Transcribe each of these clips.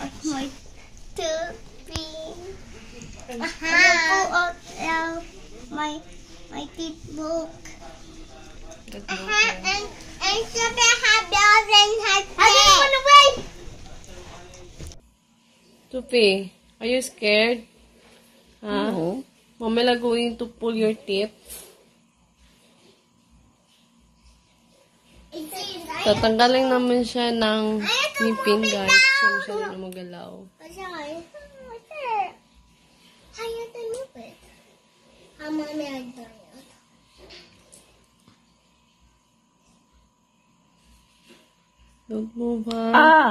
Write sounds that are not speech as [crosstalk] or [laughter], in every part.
at my tubing. Aha! out my my teeth book. Aha, and and! Sophie, are you scared? Huh? Oo. Mamela going to pull your teeth. Tatanggalin naman siya ng ngipin, guys. Kung siya na magalaw. Don't move, ha? Ah!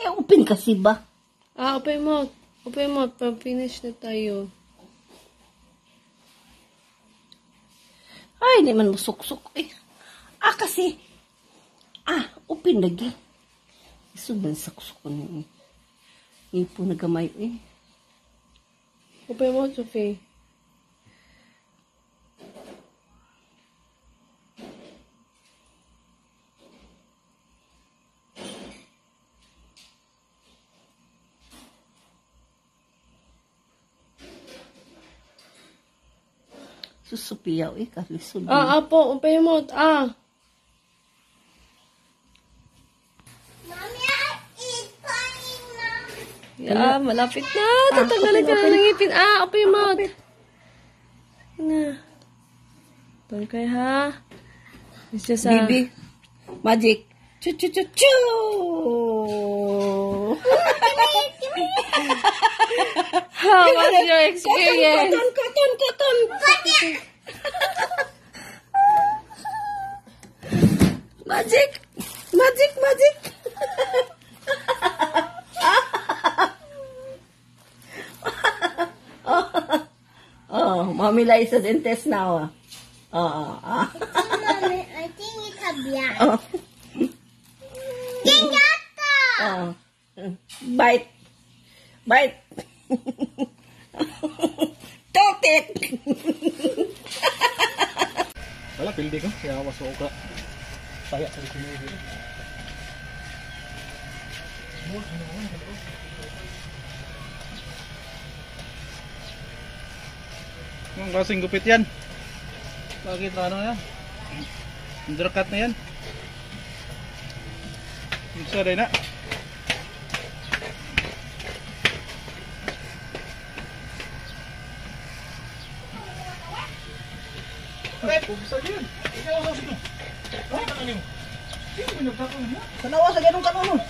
Eh, open kasi ba? Ah, open mo. Open mo. Pa-finish na tayo. Ay, di man masuksok eh. Ah, kasi. Ah, open lagi. Isuban saksok ko niyo. Ipo na gamay eh. Open mo, Sophie. Susupiyaw eh, kalisod. Ah, apo. Open mo. Ah. Yeah, malapit na. Tatanggalin ka na ng ngipin. Ah, open mo. Na. Tangkay, ha? It's just a... Bibi. Magic. Chu chu chu chu. How was your experience? Cotton, cotton, cotton. Magic. Magic, magic. oh, mommy lies a dentist now. ah. Oh, ah. Mommy, I think it's a black. Oh, Gingata! oh. Bite. Bite. [laughs] Totik. Wala, pildi ko. Kaya masuk ka. Saya sa sini. Ang kasing gupit yan. Bakit ano yan? Undercut na yan. Isa rin na. Pubisa yan. Ikaw ang? Ay, ano mo? Sino mo nagkakaroon mo? Sanawa sa ganong kanon.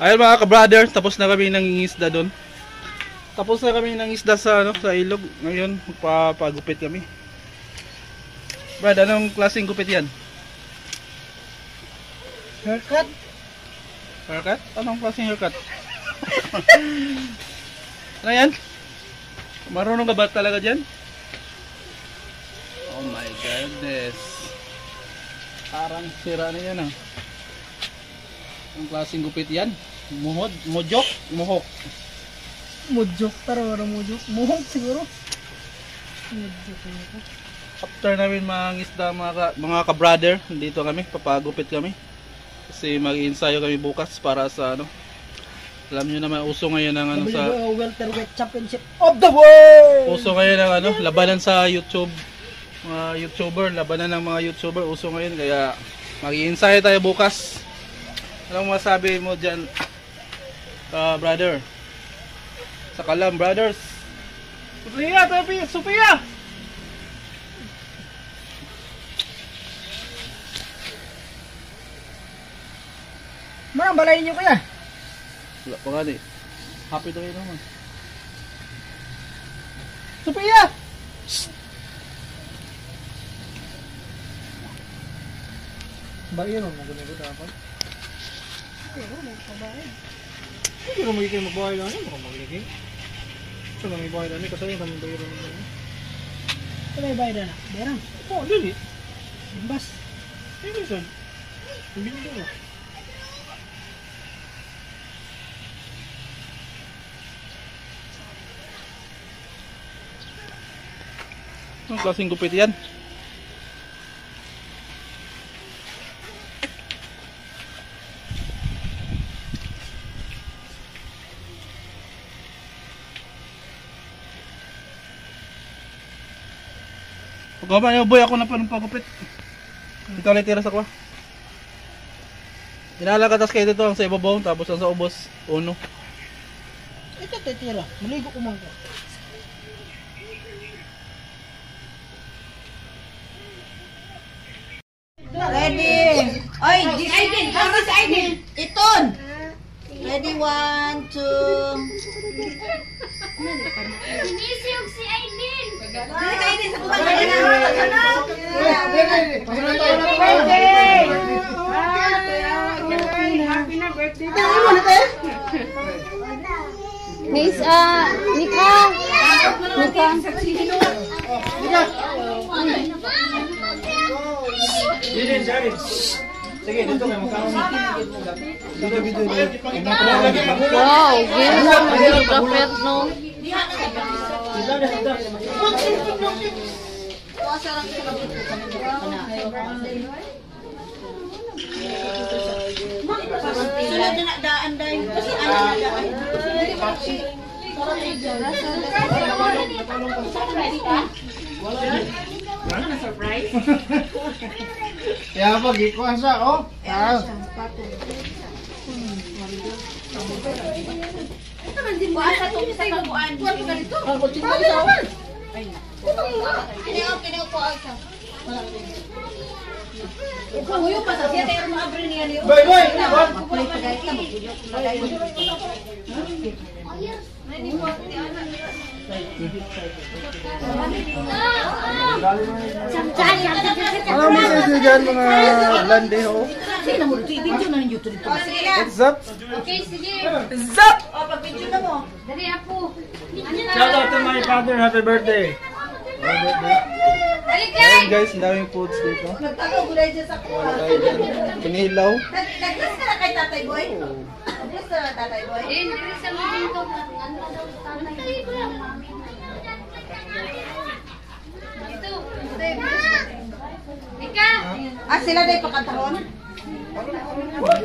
Ayun mga ka-brother, tapos na kami ng isda doon. Tapos na kami ng isda sa ano, sa ilog. Ngayon, magpapagupit kami. Brad, anong klaseng gupit yan? Haircut. Haircut? Anong klaseng haircut? [laughs] ano yan? Marunong ka ba talaga dyan? Oh goodness. Parang sira na yan ah. Ang klaseng gupit yan? Muhod? Mojok? Muhok? Mujok taro wala mujok. Muhog siguro. Mujok After namin mga isda mga, ka, mga ka-brother, dito kami, papagupit kami. Kasi mag-ensayo kami bukas para sa ano. Alam niyo naman uso ngayon ang ano sa welterweight championship of the world. uso ngayon ang ano, labanan sa YouTube. Mga YouTuber, labanan ng mga YouTuber uso ngayon kaya mag-ensayo tayo bukas. Anong masabi mo diyan? Uh, brother. Sa Kalam Brothers. Sophia, Sophia, Sophia! Marang balay niyo kuya. Wala pa nga eh. Happy to kayo naman. Sophia! Bayo mo mo ko dapat. Hindi ko magiging magbahay lang yan. Baka magiging. Ito lang may bahay lang. Kasi yung kami lang yan. Ito may bayad na. Berang. Oo, dili. Bas. Hindi sir. Hindi mo dito. Anong klaseng gupit yan? Gama niyo boy ako na pa ng pagupit. Ikaw lang tira sa kwa. Inalagatas kayo dito ang sa ibabaw tapos ang sa ubos uno. Ito titira. Maligo ko man ko. Ready. Oy, di Aiden. Para sa Aiden. Iton. Ready, one, two. Sinisiyog si Aiden. Dali ka, Aiden. Sa kubang ka na. Miss, ah, Nika. Nika. Wow, game ng videographer, no? Sunod na daan dahil. Kasi ano na daan. [laughs] Kaya pag ikuha siya, oh. Ah. Boy, boy! Ano mo sa dyan mga lande, oh? Sige na mo dito. I-video na ninyo ito dito. What's up? Okay, sige. O, pag-video na mo. Dali ako. Shout out to my father, happy birthday! Balik ka! Ayun guys, daming foods dito. Nagtagaw gulay dyan sa kuha. Tayo dyan. Kinilaw. Nag- Nag-bless ka na kay Tatay Boy? Nag-bless ka na Tatay Boy? Eh, dali sa mga dito. Ano daw tatay ko? Ito. Ika! Ah, sila na ipakantahon?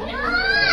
Ah!